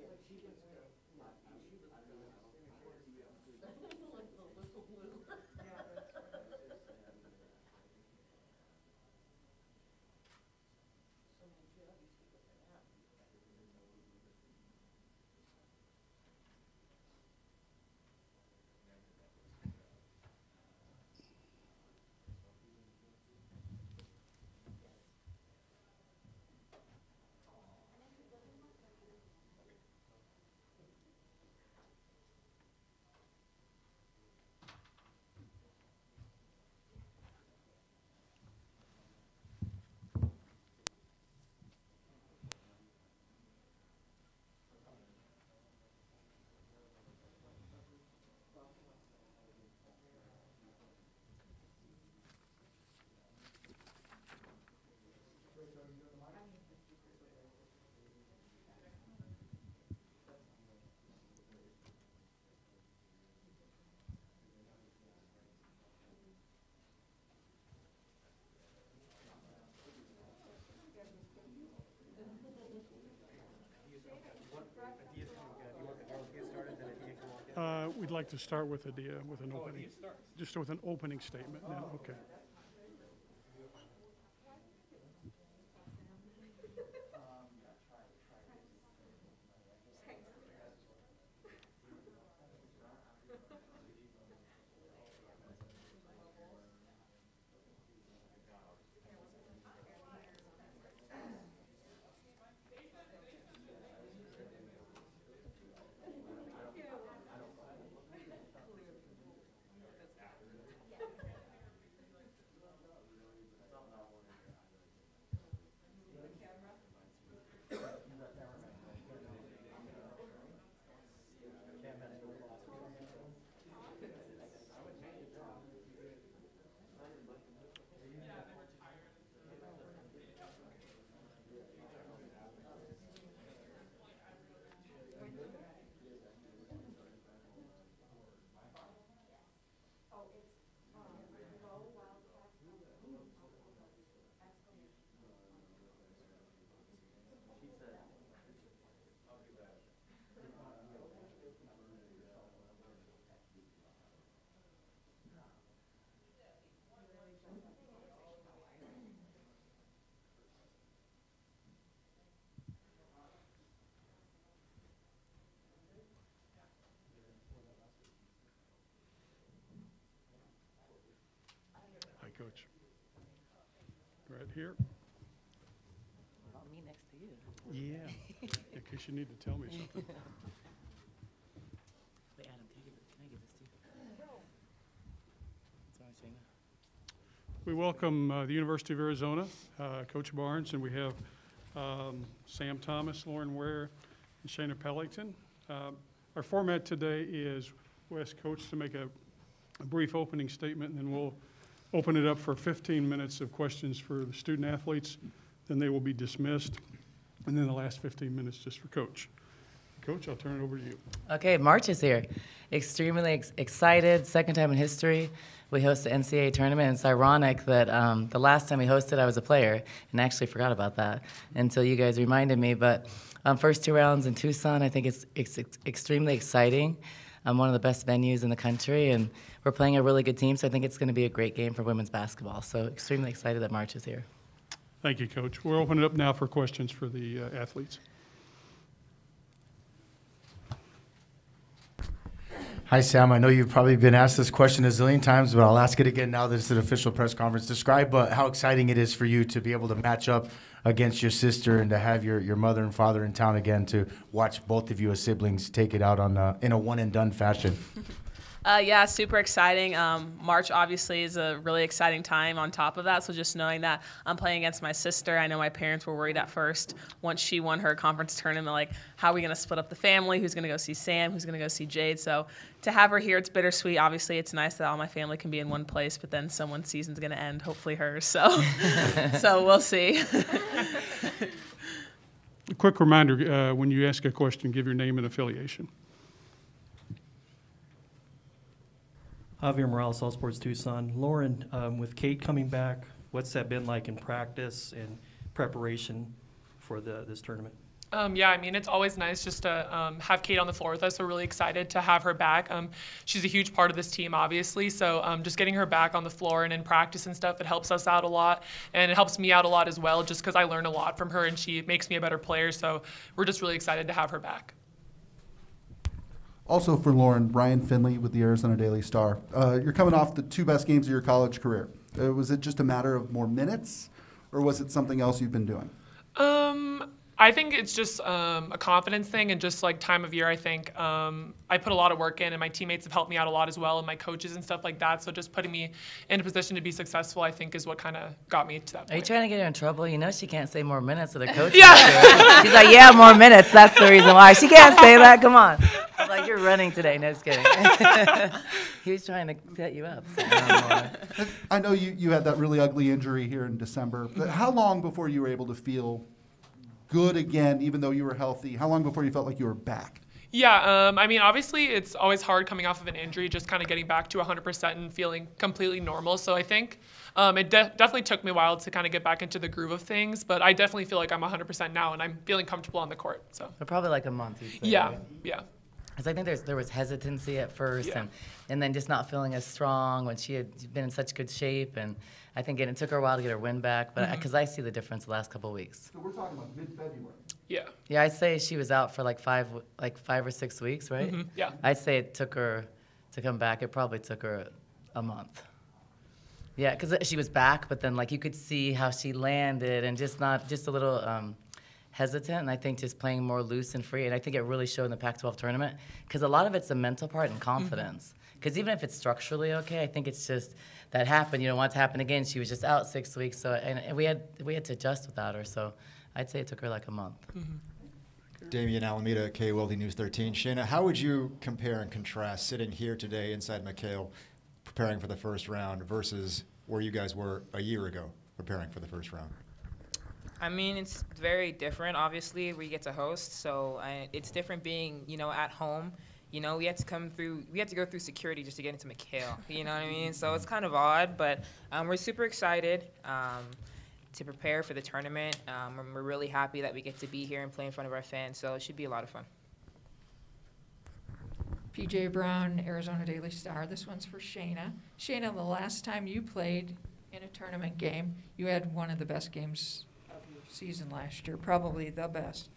what she was. We'd like to start with a, dia- with an oh, opening, just with an opening statement, then, okay. Coach. Right here? Oh, me next to you. Yeah. In case you need to tell me something. Wait, Adam, can I give, it- can I give this to you? It's Shaina. We welcome uh, the University of Arizona, uh, Coach Barnes, and we have um, Sam Thomas, Lauren Ware, and Shaina Pellington. Um, Our format today is we'll ask Coach to make a a brief opening statement, and then we'll open it up for 15 minutes of questions for the student athletes. Then they will be dismissed, and then the last 15 minutes just for Coach. Coach, I'll turn it over to you. Okay, March is here. Extremely ex- excited. Second time in history we host the NCAA tournament. It's ironic that um, the last time we hosted, I was a player, and actually forgot about that until you guys reminded me. But um, first two rounds in Tucson, I think it's, it's ex- extremely exciting. Um, one of the best venues in the country, and we're playing a really good team. So I think it's going to be a great game for women's basketball. So extremely excited that March is here. Thank you, Coach. We're opening it up now for questions for the uh, athletes. Hi, Sam. I know you've probably been asked this question a zillion times, but I'll ask it again now that it's an official press conference. Describe uh, how exciting it is for you to be able to match up against your sister and to have your, your mother and father in town again to watch both of you as siblings take it out on uh, in a one and done fashion. Uh, yeah, super exciting. Um, March obviously is a really exciting time on top of that. So just knowing that I'm playing against my sister, I know my parents were worried at first once she won her conference tournament, like, how are we going to split up the family? Who's going to go see Sam? Who's going to go see Jade? So to have her here, it's bittersweet. Obviously, it's nice that all my family can be in one place, but then someone's season's going to end, hopefully hers. So, so we'll see. A quick reminder, uh, when you ask a question, give your name and affiliation. Javier Morales, All Sports Tucson. Lauren, um, with Cate coming back, what's that been like in practice and preparation for the, this tournament? Um, yeah, I mean, it's always nice just to um, have Cate on the floor with us. We're really excited to have her back. Um, she's a huge part of this team, obviously. So um, just getting her back on the floor and in practice and stuff, it helps us out a lot. And it helps me out a lot as well, just because I learn a lot from her and she makes me a better player. So we're just really excited to have her back. Also for Lauren, Ryan Finley with the Arizona Daily Star. Uh, you're coming off the two best games of your college career. Uh, was it just a matter of more minutes, or was it something else you've been doing? Um, I think it's just um, a confidence thing and just like time of year. I think um, I put a lot of work in, and my teammates have helped me out a lot as well, and my coaches and stuff like that. So just putting me in a position to be successful, I think, is what kind of got me to that Are you point. trying to get her in trouble? You know she can't say more minutes to the coach. Yeah. She's like, yeah, more minutes. That's the reason why. She can't say that. Come on. I'm like, you're running today. No, just kidding. he was trying to set you up. So, I know you, you had that really ugly injury here in December, but how long before you were able to feel good again, even though you were healthy? How long before you felt like you were back? Yeah, um, I mean, obviously, it's always hard coming off of an injury, just kind of getting back to 100% and feeling completely normal. So I think um, it de- definitely took me a while to kind of get back into the groove of things, but I definitely feel like I'm 100% now and I'm feeling comfortable on the court. So but probably like a month. you'd say, yeah, right? yeah. Because I think there's, there was hesitancy at first, Yeah. and, and then just not feeling as strong when she had been in such good shape. And I think it, it took her a while to get her win back, but Mm-hmm. because I see the difference the last couple of weeks. So we're talking about mid-February. Yeah. Yeah, I'd say she was out for like five, like five or six weeks, right? Mhm, yeah. I'd say it took her to come back. It probably took her a month. Yeah, because she was back, but then like you could see how she landed and just not just a little um, hesitant. And I think just playing more loose and free. And I think it really showed in the Pac-12 tournament because a lot of it's the mental part and mm-hmm. confidence. Because even if it's structurally okay, I think it's just that happened. You don't want it to happen again. She was just out six weeks, so and, and we had we had to adjust without her. So I'd say it took her like a month. Mm-hmm. Damian Alameda, KOLD News 13. Shaina, how would you compare and contrast sitting here today inside McKale preparing for the first round versus where you guys were a year ago preparing for the first round? I mean, it's very different. Obviously, we get to host, so I, it's different being, you know, at home. You know, we had to come through, we had to go through security just to get into McKale. You know what I mean? So it's kind of odd, but um, we're super excited um, to prepare for the tournament. Um, and we're really happy that we get to be here and play in front of our fans. So it should be a lot of fun. PJ Brown, Arizona Daily Star. This one's for Shaina. Shaina, the last time you played in a tournament game, you had one of the best games season last year, probably the best.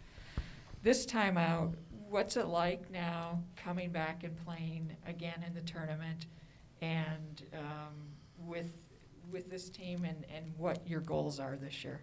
This time out, what's it like now coming back and playing again in the tournament and um, with with this team and, and what your goals are this year?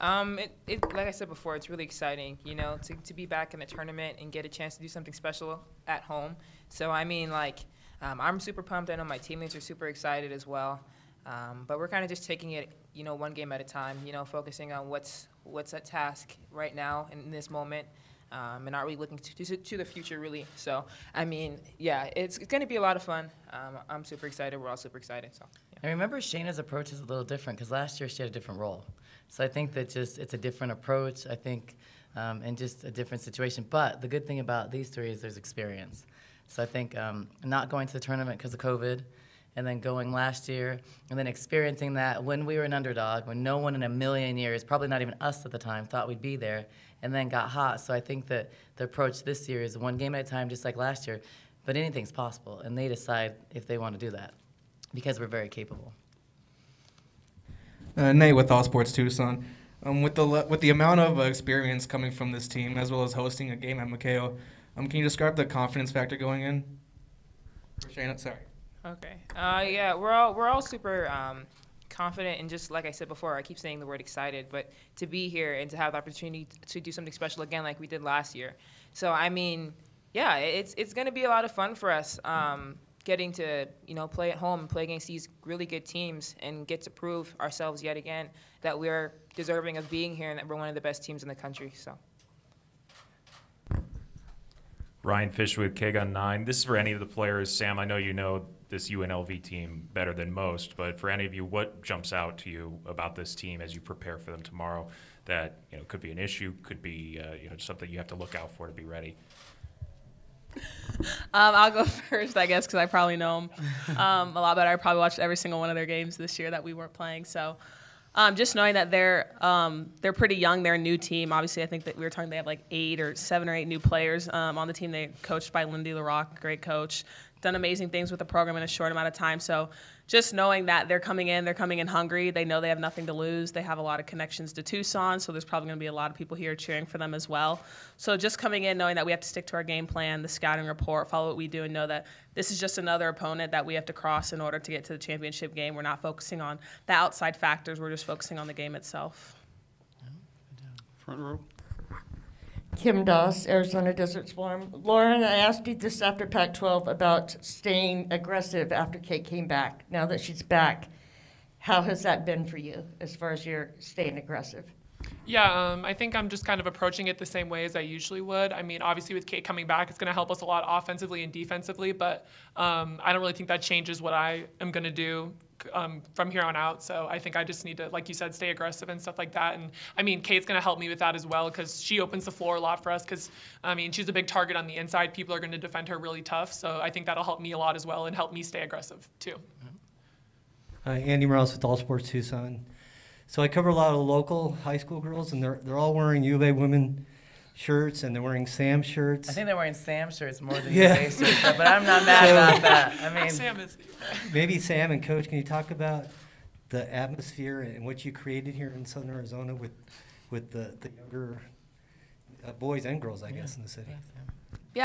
Um, it, it, like I said before, it's really exciting, you know, to, to be back in the tournament and get a chance to do something special at home. So, I mean, like, um, I'm super pumped. I know my teammates are super excited as well. Um, but we're kind of just taking it, you know, one game at a time, you know, focusing on what's, what's at task right now in this moment. Um, and not really looking to, to, to the future, really. So, I mean, yeah, it's, it's going to be a lot of fun. Um, I'm super excited. We're all super excited. So, yeah. I remember Shaina's approach is a little different because last year she had a different role. So I think that just it's a different approach. I think, um, and just a different situation. But the good thing about these three is there's experience. So I think um, not going to the tournament because of COVID, and then going last year, and then experiencing that when we were an underdog, when no one in a million years, probably not even us at the time, thought we'd be there, and then got hot. So I think that the approach this year is one game at a time, just like last year. But anything's possible, and they decide if they want to do that because we're very capable. Uh, Nate with All Sports Tucson. Um, with the with the amount of uh, experience coming from this team, as well as hosting a game at McKale, um, can you describe the confidence factor going in? For Shaina, sorry. Okay. Uh, yeah, we're all we're all super um, confident and just like I said before, I keep saying the word excited, but to be here and to have the opportunity to do something special again, like we did last year. So I mean, yeah, it's it's going to be a lot of fun for us. Um, getting to you know play at home and play against these really good teams and get to prove ourselves yet again that we're deserving of being here and that we're one of the best teams in the country. So. Ryan Fish with KGUN 9. This is for any of the players. Sam, I know you know this UNLV team better than most, but for any of you, what jumps out to you about this team as you prepare for them tomorrow that you know could be an issue, could be uh, you know something you have to look out for to be ready? Um, I'll go first, I guess, because I probably know them um, a lot better. I probably watched every single one of their games this year that we weren't playing. So, um, just knowing that they're um, they're pretty young, they're a new team. Obviously, I think that we were talking they have like eight or seven or eight new players um, on the team. They coached by Lindy La Rocque, great coach, done amazing things with the program in a short amount of time. So, just knowing that they're coming in, they're coming in hungry. They know they have nothing to lose. They have a lot of connections to Tucson, so there's probably going to be a lot of people here cheering for them as well. So just coming in, knowing that we have to stick to our game plan, the scouting report, follow what we do, and know that this is just another opponent that we have to cross in order to get to the championship game. We're not focusing on the outside factors. We're just focusing on the game itself. Front row. Kim Doss, Arizona Desert Swarm. Lauren, I asked you this after Pac 12 about staying aggressive after Cate came back. Now that she's back, how has that been for you as far as your staying aggressive? Yeah, um, I think I'm just kind of approaching it the same way as I usually would. I mean, obviously with Cate coming back, it's going to help us a lot offensively and defensively, but um, I don't really think that changes what I am going to do um, from here on out. So I think I just need to, like you said, stay aggressive and stuff like that. And I mean, Cate's going to help me with that as well because she opens the floor a lot for us. Because I mean, she's a big target on the inside. People are going to defend her really tough. So I think that'll help me a lot as well and help me stay aggressive too. Hi, Andy Morales with All Sports Tucson. So I cover a lot of local high school girls, and they're they're all wearing U of A women shirts, and they're wearing Sam shirts. I think they're wearing Sam shirts more than Yeah. yeah. shirts, but I'm not mad So- about that. I mean, Sam is. Maybe Sam and Coach, can you talk about the atmosphere and what you created here in Southern Arizona with with the, the younger uh, boys and girls, I guess, in the city? Yeah,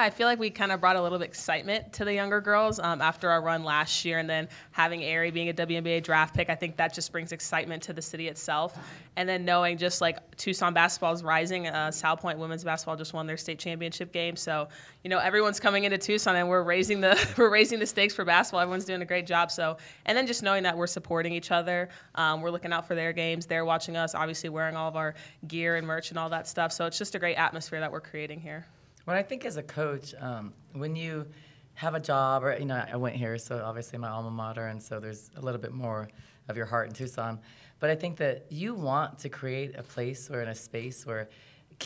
I feel like we kind of brought a little bit excitement to the younger girls um, after our run last year, and then having Aari being a WNBA draft pick, I think that just brings excitement to the city itself. And then knowing just like Tucson basketball is rising, uh, South Point women's basketball just won their state championship game, so you know everyone's coming into Tucson, and we're raising the we're raising the stakes for basketball. Everyone's doing a great job. So, and then just knowing that we're supporting each other, um, we're looking out for their games, they're watching us, obviously wearing all of our gear and merch and all that stuff. So it's just a great atmosphere that we're creating here. When I think as a coach, um, when you have a job, or you know, I went here, so obviously my alma mater, and so there's a little bit more of your heart in Tucson. But I think that you want to create a place or in a space where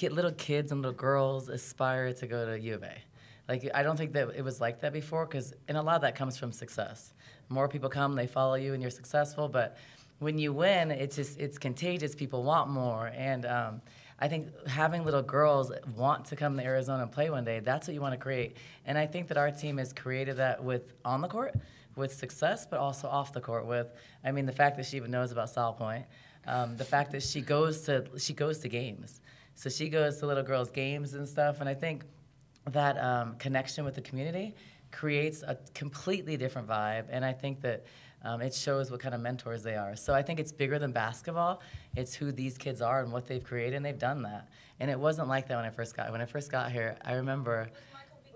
little kids and little girls aspire to go to U of A. Like I don't think that it was like that before, because and a lot of that comes from success. More people come, they follow you, and you're successful. But when you win, it's just it's contagious. People want more, and um, I think having little girls want to come to Arizona and play one day, that's what you want to create. And I think that our team has created that with on the court, with success, but also off the court with, I mean, the fact that she even knows about South Point, um, the fact that she goes to she goes to games, so she goes to little girls' games and stuff. And I think that um, connection with the community creates a completely different vibe. And I think that um, it shows what kind of mentors they are. So I think it's bigger than basketball. It's who these kids are and what they've created, and they've done that. And it wasn't like that when I first got when I first got here. I remember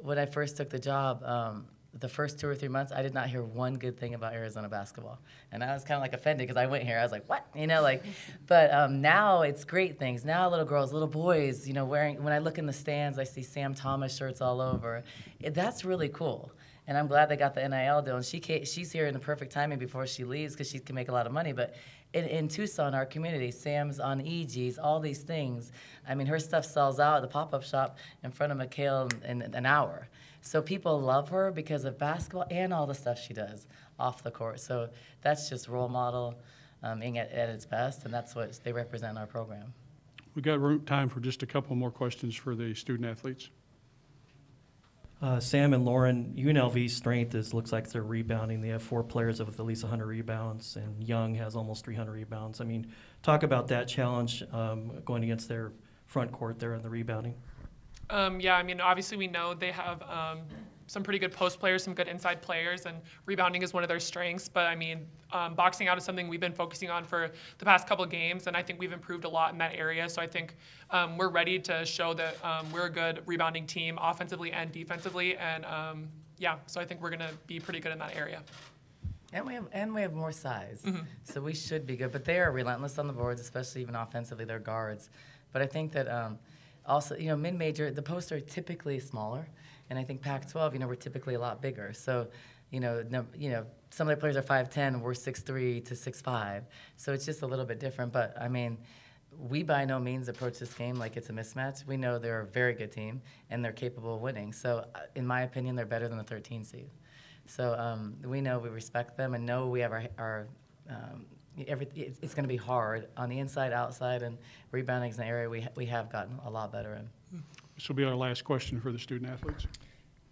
when I first took the job. Um, the first two or three months, I did not hear one good thing about Arizona basketball, and I was kind of like offended because I went here. I was like, "What?" You know, like. But um, now it's great things. Now little girls, little boys, you know, wearing. When I look in the stands, I see Sam Thomas shirts all over. It, that's really cool and I'm glad they got the NIL deal. And she ca she's here in the perfect timing before she leaves because she can make a lot of money. But in, in Tucson, our community, Sam's on EGs, all these things. I mean, her stuff sells out at the pop-up shop in front of McKale in, in an hour. So people love her because of basketball and all the stuff she does off the court. So that's just role model um, at, at its best, and that's what they represent in our program. We've got room, time for just a couple more questions for the student athletes. Uh, Sam and Lauren, UNLV's strength is looks like they're rebounding. They have four players with at least 100 rebounds, and Young has almost 300 rebounds. I mean, talk about that challenge um, going against their front court there in the rebounding. Um, yeah, I mean, obviously we know they have um, some pretty good post players, some good inside players, and rebounding is one of their strengths. But I mean, um, boxing out is something we've been focusing on for the past couple of games, and I think we've improved a lot in that area. So I think um, we're ready to show that um, we're a good rebounding team, offensively and defensively. And um, yeah, so I think we're going to be pretty good in that area. And we have and we have more size, Mhm. so we should be good. But they are relentless on the boards, especially even offensively. They're guards, but I think that um, also you know mid-major the posts are typically smaller, and I think Pac-12 you know we're typically a lot bigger. So you know no, you know some of their players are 5'10", we're 6'3" to 6'5", so it's just a little bit different. But I mean. we by no means approach this game like it's a mismatch. We know they're a very good team and they're capable of winning. So, uh, in my opinion, they're better than the 13 seed. So um, we know we respect them and know we have our, our um, every, it's, it's going to be hard on the inside, outside, and rebounding is an area we, ha- we have gotten a lot better in. This will be our last question for the student athletes.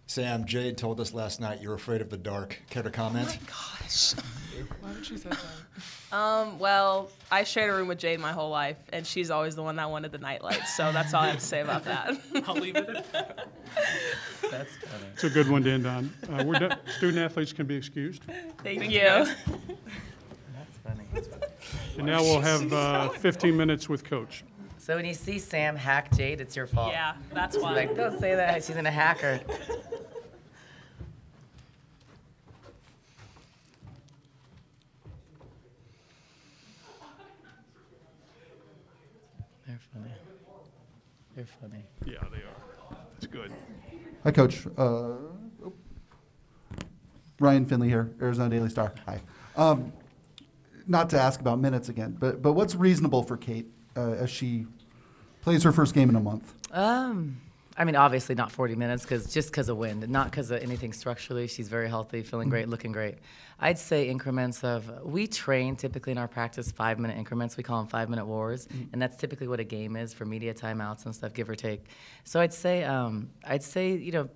Sam, Jade told us last night you're afraid of the dark. Care to comment? My gosh. Why would you say that? Um, well, I shared a room with Jade my whole life, and she's always the one that wanted the night lights. So that's all I have to say about that. I'll leave it at that. That's funny. It's a good one to end on. Uh, we're done. Student athletes can be excused. Thank, Thank you. you, guys. That's funny. And now we'll have uh, 15 minutes with Coach. So when you see Sam hack Jade, it's your fault. Yeah, that's She's why. like, don't say that. She's in a hacker. They're funny. They're funny. Yeah, they are. That's good. Hi, Coach. Uh, oh. Ryan Finley here, Arizona Daily Star. Hi. Um, not to ask about minutes again, but but what's reasonable for Cate uh, as she plays her first game in a month? Um, I mean, obviously not 40 minutes, because just because of wind, not because of anything structurally. She's very healthy, feeling great, looking great. I'd say increments of we train typically in our practice five minute increments. We call them five minute wars, and that's typically what a game is for media timeouts and stuff, give or take. So I'd say um, I'd say you know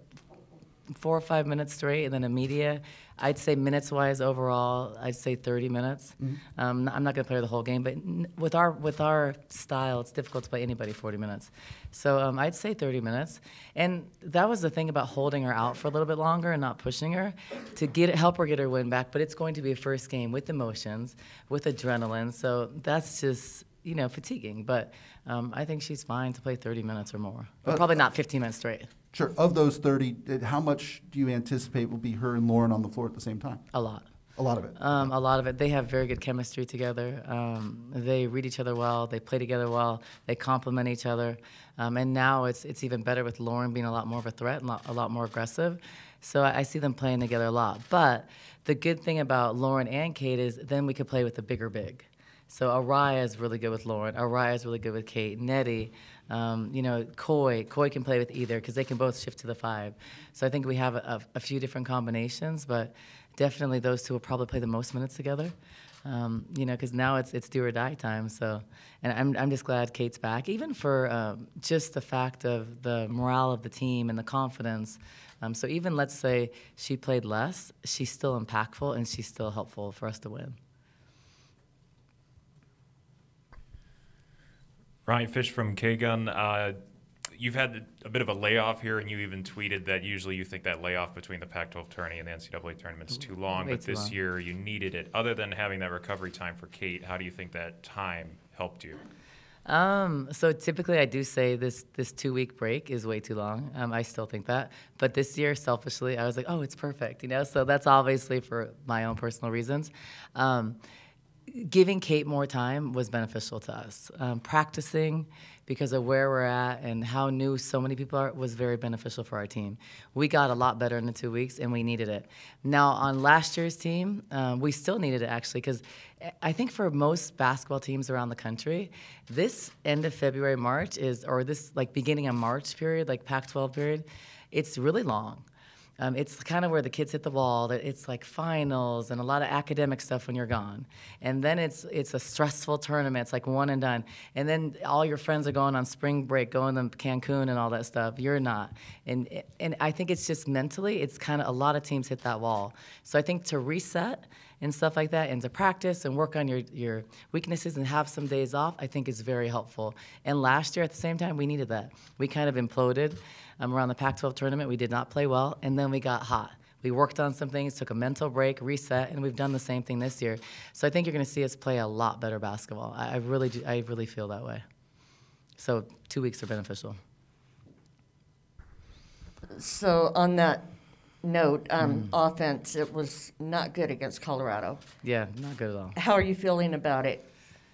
four or five minutes straight, and then a media. I'd say minutes wise overall, I'd say 30 minutes. Um, I'm not going to play the whole game, but n- with our with our style, it's difficult to play anybody 40 minutes. So um, I'd say 30 minutes, and that was the thing about holding her out for a little bit longer and not pushing her to get help her get her win back. But it's going to be a first game with emotions, with adrenaline. So that's just you know fatiguing. But um, I think she's fine to play 30 minutes or more, but probably not 15 minutes straight. Sure. Of those 30, uh, how much do you anticipate will be her and Lauren on the floor at the same time? A lot. A lot of it. Um, a lot of it. They have very good chemistry together. Um, they read each other well. They play together well. They complement each other. Um, and now it's it's even better with Lauren being a lot more of a threat and a lot more aggressive. So I, I see them playing together a lot. But the good thing about Lauren and Cate is then we could play with the bigger big. So Araya is really good with Lauren. Araya is really good with Cate. Nettie, um, you know, Koi, Coy can play with either because they can both shift to the five. So I think we have a, a, a few different combinations, but definitely those two will probably play the most minutes together. Um, you know, because now it's it's do or die time. So, and I'm I'm just glad Cate's back, even for um, just the fact of the morale of the team and the confidence. Um, so even let's say she played less, she's still impactful and she's still helpful for us to win. Ryan Fish from KGUN. Uh, you've had a bit of a layoff here, and you even tweeted that usually you think that layoff between the Pac-12 tourney and the NCAA tournament is too long, Way but too this long. year you needed it. Other than having that recovery time for Cate, how do you think that time helped you? Um, so typically, I do say this this two week break is way too long. Um, I still think that, but this year, selfishly, I was like, oh, it's perfect, you know. So that's obviously for my own personal reasons. Um, giving Cate more time was beneficial to us. Um, practicing because of where we're at and how new so many people are was very beneficial for our team. We got a lot better in the two weeks and we needed it. Now, on last year's team, um, we still needed it actually because I think for most basketball teams around the country, this end of February, March is, or this like beginning of March period, like Pac 12 period, it's really long. Um, it's kind of where the kids hit the wall. It's like finals and a lot of academic stuff when you're gone, and then it's it's a stressful tournament. It's like one and done, and then all your friends are going on spring break, going to Cancun and all that stuff. You're not, and and I think it's just mentally, it's kind of a lot of teams hit that wall. So I think to reset and stuff like that, and to practice and work on your your weaknesses and have some days off, I think is very helpful. And last year at the same time, we needed that. We kind of imploded um, around the Pac-12 tournament. We did not play well, and then we got hot. We worked on some things, took a mental break, reset, and we've done the same thing this year. So I think you're going to see us play a lot better basketball. I, I really, do, I really feel that way. So two weeks are beneficial. So on that note, um, offense, it was not good against Colorado. Yeah, not good at all. How are you feeling about it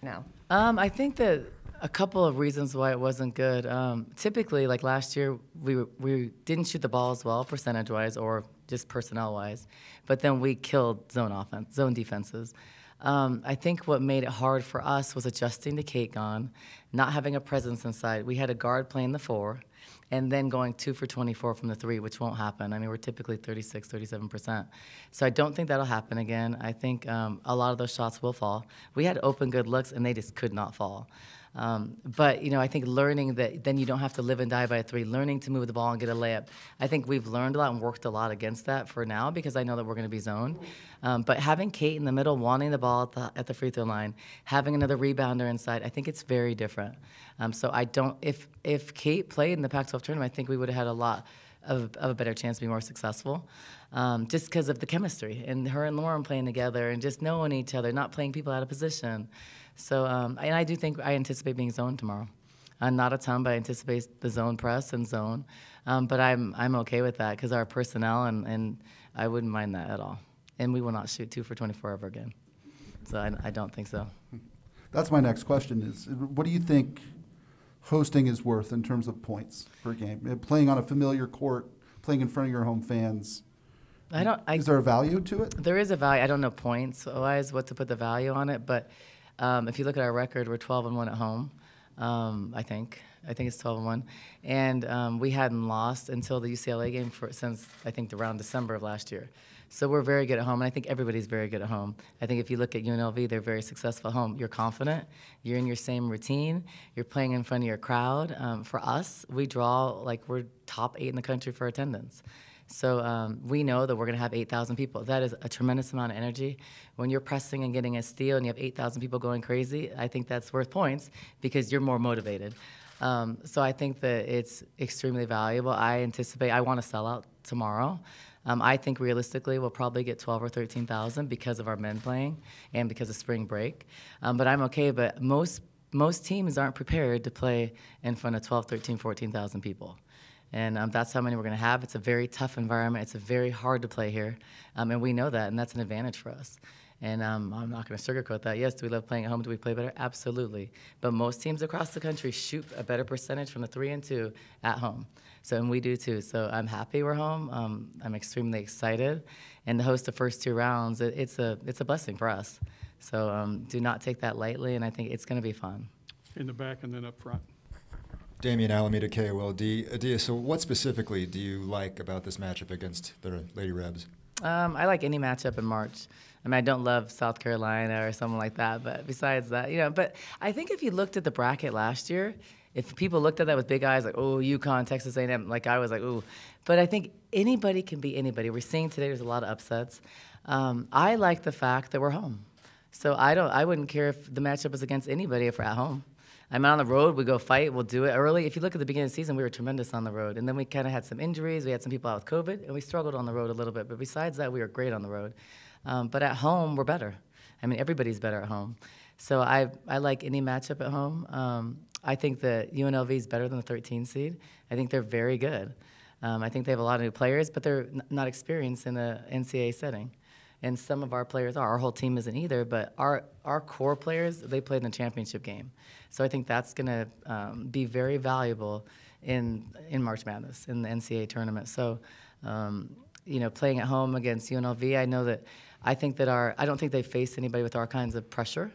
now? Um, I think that a couple of reasons why it wasn't good. Um, typically, like last year, we we didn't shoot the ball as well, percentage wise, or just personnel wise. But then we killed zone offense, zone defenses. Um, I think what made it hard for us was adjusting to Cate gone, not having a presence inside. We had a guard playing the four, and then going two for 24 from the three, which won't happen. I mean, we're typically 36, 37%. So I don't think that'll happen again. I think um, a lot of those shots will fall. We had open good looks, and they just could not fall. Um, but you know, I think learning that then you don't have to live and die by a three. Learning to move the ball and get a layup. I think we've learned a lot and worked a lot against that for now because I know that we're going to be zoned. Um, but having Cate in the middle, wanting the ball at the, at the free throw line, having another rebounder inside, I think it's very different. Um, so I don't. If if Cate played in the Pac-12 tournament, I think we would have had a lot of, of a better chance to be more successful. Um, just because of the chemistry and her and Lauren playing together and just knowing each other, not playing people out of position. So, um, and I do think I anticipate being zoned tomorrow. Uh, not a ton, but I anticipate the zone press and zone. Um, but I'm I'm okay with that because our personnel and, and I wouldn't mind that at all. And we will not shoot two for 24 ever again. So I, I don't think so. That's my next question is, what do you think hosting is worth in terms of points per game? Uh, Playing on a familiar court, playing in front of your home fans. I don't. I, Is there a value to it? There is a value. I don't know points wise what to put the value on it, but um, if you look at our record, we're 12 and one at home. Um, I think. I think it's 12 and one, and um, we hadn't lost until the UCLA game for since I think around December of last year. So we're very good at home, and I think everybody's very good at home. I think if you look at UNLV, they're very successful at home. You're confident. You're in your same routine. You're playing in front of your crowd. Um, for us, we draw like we're top eight in the country for attendance. So um, we know that we're going to have 8,000 people. That is a tremendous amount of energy. When you're pressing and getting a steal and you have 8,000 people going crazy, I think that's worth points because you're more motivated. Um, so I think that it's extremely valuable. I anticipate I want to sell out tomorrow. Um, I think realistically we'll probably get 12 or 13,000 because of our men playing and because of spring break. Um, but I'm okay. But most most teams aren't prepared to play in front of 12, 13, 14,000 people. And um, that's how many we're going to have. It's a very tough environment. It's a very hard to play here. Um, and we know that, and that's an advantage for us. And um, I'm not going to sugarcoat that. Yes, do we love playing at home? Do we play better? Absolutely. But most teams across the country shoot a better percentage from the three and two at home. So, and we do too. So I'm happy we're home. Um, I'm extremely excited. And to host the first two rounds, it, it's, a, it's a blessing for us. So um, do not take that lightly, and I think it's going to be fun. In the back and then up front. Damian Alameda, KOLD. Adia, so what specifically do you like about this matchup against the Lady Rebs? Um, I like any matchup in March. I mean, I don't love South Carolina or something like that, but besides that, you know, but I think if you looked at the bracket last year, if people looked at that with big eyes, like, oh, UConn, Texas A&M, like I was like, ooh. But I think anybody can be anybody. We're seeing today there's a lot of upsets. Um, I like the fact that we're home. So I don't, I wouldn't care if the matchup was against anybody if we're at home. I'm on the road. We go fight. We'll do it early. If you look at the beginning of the season, we were tremendous on the road, and then we kind of had some injuries. We had some people out with COVID, and we struggled on the road a little bit. But besides that, we were great on the road. Um, but at home, we're better. I mean, everybody's better at home. So I I like any matchup at home. Um, I think that UNLV is better than the 13 seed. I think they're very good. Um, I think they have a lot of new players, but they're not experienced in the NCAA setting and some of our players are. Our whole team isn't either, but our our core players they played in the championship game, so I think that's going to um, be very valuable in in March Madness in the NCAA tournament. So, um, you know, playing at home against UNLV, I know that I think that our I don't think they face anybody with our kinds of pressure.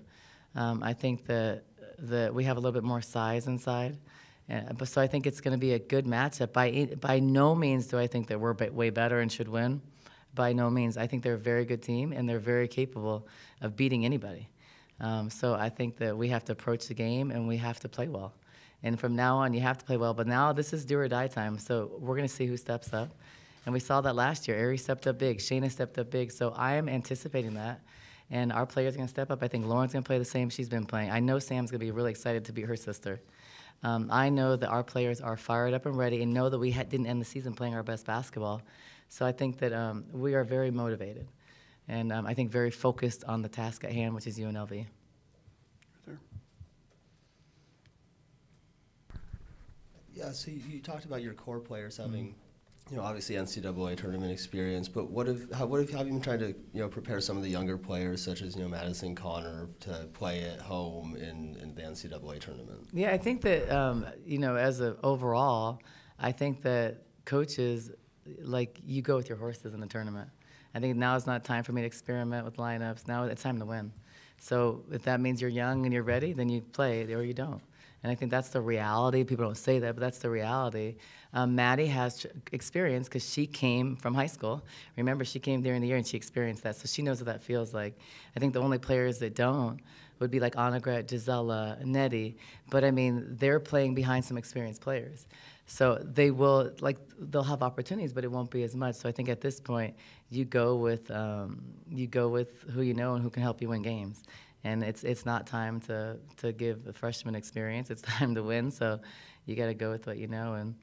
Um, I think that that we have a little bit more size inside. And, so I think it's going to be a good matchup. By by no means do I think that we're way better and should win by no means. I think they're a very good team and they're very capable of beating anybody. Um, so I think that we have to approach the game and we have to play well. And from now on, you have to play well. But now this is do or die time. So we're going to see who steps up. And we saw that last year. Aari stepped up big. Shaina stepped up big. So I am anticipating that. And our players are going to step up. I think Lauren's going to play the same she's been playing. I know Sam's going to be really excited to beat her sister. Um, I know that our players are fired up and ready and know that we didn't end the season playing our best basketball. So I think that um, we are very motivated and um, I think very focused on the task at hand, which is UNLV. Yeah, so you, you talked about your core players having, you know, obviously NCAA tournament experience, but what if, how, what if have you been trying to, you know, prepare some of the younger players, such as, you know, Madison Conner, to play at home in, in the NCAA tournament? Yeah, I think that, um, you know, as a overall, I think that coaches, like, you go with your horses in the tournament. I think now is not time for me to experiment with lineups. Now it's time to win. So if that means you're young and you're ready, then you play or you don't. And I think that's the reality. People don't say that, but that's the reality. Um, Maddie has experience because she came from high school. Remember, she came during the year and she experienced that, so she knows what that feels like. I think the only players that don't would be like Annegret, Gisela, Nettie. But I mean, they're playing behind some experienced players. So they will, like, they'll have opportunities, but it won't be as much. So I think at this point, you go with, um, you go with who you know and who can help you win games. And it's, it's not time to, to give a freshman experience. It's time to win. So you got to go with what you know. And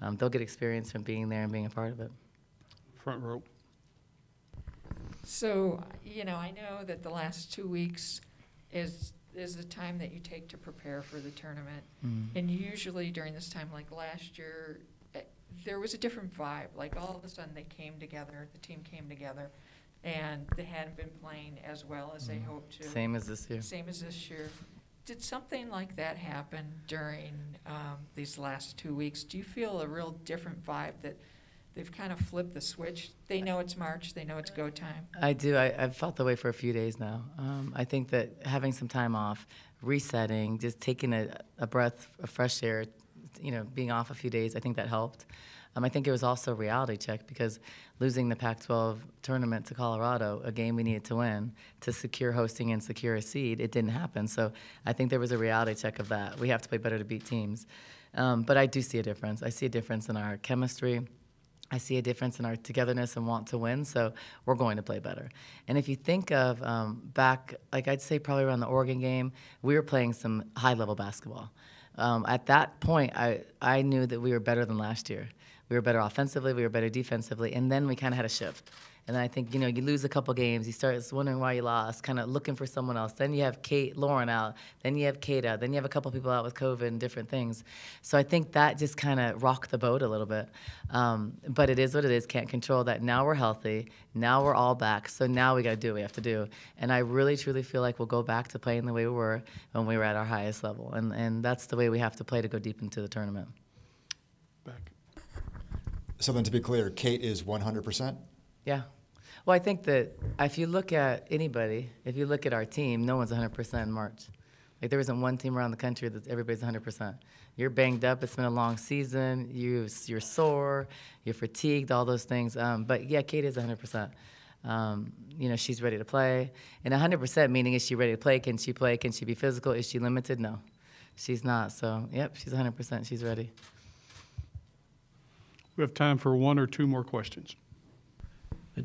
um, they'll get experience from being there and being a part of it. Front row. So, you know, I know that the last two weeks is, is the time that you take to prepare for the tournament. Mm. And usually during this time, like last year, eh, there was a different vibe. Like all of a sudden they came together, the team came together, and they hadn't been playing as well as they Mhm. hoped to. Same as this year. Same as this year. Did something like that happen during um, these last two weeks? Do you feel a real different vibe that they've kind of flipped the switch? They know it's March, they know it's go time. I do. I, I've felt the way for a few days now. Um, I think that having some time off, resetting, just taking a, a breath of fresh air, you know, being off a few days, I think that helped. Um, I think it was also a reality check because losing the Pac 12 tournament to Colorado, a game we needed to win to secure hosting and secure a seed, it didn't happen. So I think there was a reality check of that. We have to play better to beat teams. Um, but I do see a difference. I see a difference in our chemistry. I see a difference in our togetherness and want to win, so we're going to play better. And if you think of um, back, like I'd say probably around the Oregon game, we were playing some high level basketball. Um, at that point, I, I knew that we were better than last year. We were better offensively, we were better defensively, and then we kind of had a shift. And I think, you know, you lose a couple games, you start wondering why you lost, kind of looking for someone else. Then you have Cate, Lauren out, then you have Cate out, then you have a couple people out with COVID and different things. So I think that just kind of rocked the boat a little bit. Um, but it is what it is, can't control that. Now we're healthy, now we're all back, so now we got to do what we have to do. And I really, truly feel like we'll go back to playing the way we were when we were at our highest level. And, and that's the way we have to play to go deep into the tournament. Back. So then, to be clear, Cate is 100%. Yeah. Well, I think that if you look at anybody, if you look at our team, no one's 100% in March. Like there isn't one team around the country that everybody's 100%. You're banged up. It's been a long season. You you're sore. You're fatigued. All those things. Um, but yeah, Cate is 100%. Um, you know, she's ready to play. And 100% meaning is she ready to play? Can she play? Can she be physical? Is she limited? No, she's not. So yep, she's 100%. She's ready. We have time for one or two more questions.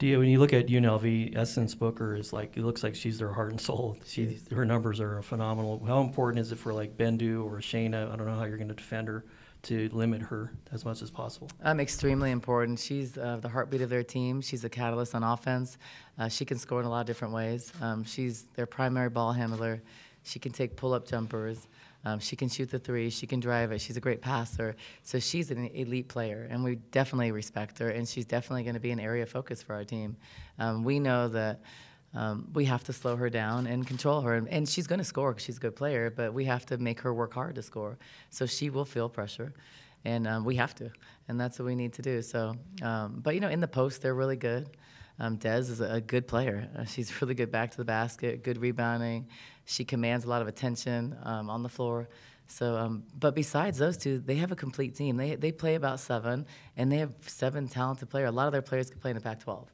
When you look at UNLV, Essence Booker is like it looks like she's their heart and soul. She, her numbers are phenomenal. How important is it for like Bendu or Shaina? I don't know how you're going to defend her to limit her as much as possible. Um, extremely important. She's uh, the heartbeat of their team. She's a catalyst on offense. Uh, she can score in a lot of different ways. Um, she's their primary ball handler. She can take pull-up jumpers. Um, she can shoot the three. She can drive it. She's a great passer. So she's an elite player, and we definitely respect her. And she's definitely going to be an area of focus for our team. Um, we know that um, we have to slow her down and control her. And, and she's going to score because she's a good player, but we have to make her work hard to score. So she will feel pressure, and um, we have to. And that's what we need to do. So, um, but you know, in the post, they're really good. Um, Des is a, a good player. Uh, she's really good back to the basket, good rebounding. She commands a lot of attention um, on the floor. So, um, but besides those two, they have a complete team. They, they play about seven, and they have seven talented players. A lot of their players could play in the Pac-12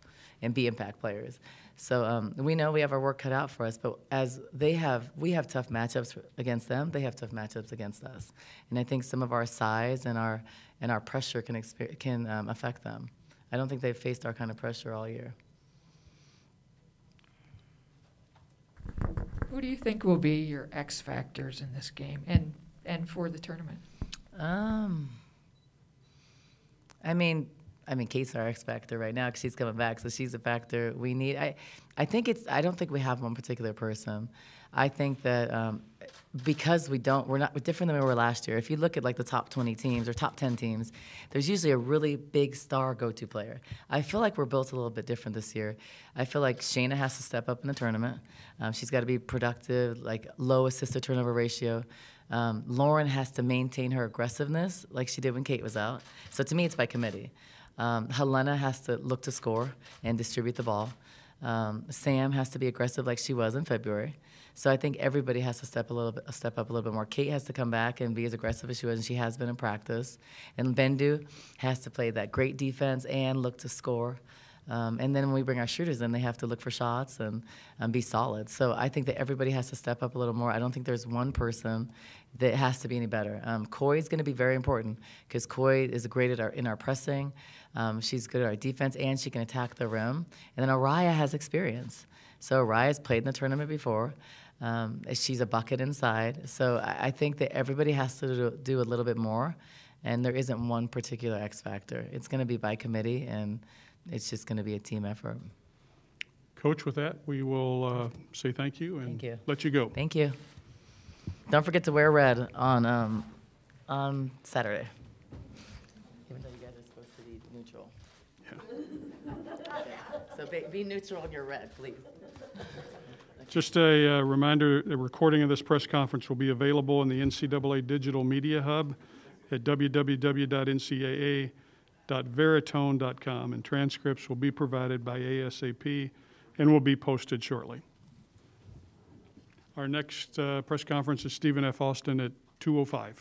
and be impact players. So um, we know we have our work cut out for us. But as they have, we have tough matchups against them. They have tough matchups against us. And I think some of our size and our and our pressure can can um, affect them. I don't think they've faced our kind of pressure all year. Who do you think will be your X factors in this game and, and for the tournament? Um, I mean, I mean, Cate's our X factor right now because she's coming back, so she's a factor we need. I, I think it's. I don't think we have one particular person. I think that um, because we don't, we're not we're different than we were last year. If you look at like the top 20 teams or top 10 teams, there's usually a really big star go-to player. I feel like we're built a little bit different this year. I feel like Shaina has to step up in the tournament. Um, she's got to be productive, like low assist to turnover ratio. Um, Lauren has to maintain her aggressiveness like she did when Cate was out. So to me, it's by committee. Um, Helena has to look to score and distribute the ball. Um, Sam has to be aggressive like she was in February. So I think everybody has to step a little bit, step up a little bit more. Cate has to come back and be as aggressive as she was, and she has been in practice. And Bendu has to play that great defense and look to score. Um, and then when we bring our shooters in, they have to look for shots and be solid. So I think that everybody has to step up a little more. I don't think there's one person that has to be any better. Um, Koi is going to be very important because Koi is great at our, in our pressing. Um, she's good at our defense and she can attack the rim. And then Araya has experience. So Araya's played in the tournament before. Um, she's a bucket inside. So I, I think that everybody has to do, do a little bit more. And there isn't one particular X factor. It's going to be by committee and it's just going to be a team effort. Coach, with that, we will uh, say thank you and Thank you. let you go. Thank you. Don't forget to wear red on um, on Saturday. Even though you guys are supposed to be neutral. Yeah. So be, be neutral on your red, please. Just a uh, reminder, the recording of this press conference will be available in the NCAA Digital Media Hub at www.ncaa.veritone.com, and transcripts will be provided by ASAP and will be posted shortly. Our next uh, press conference is Stephen F. Austin at 2:05.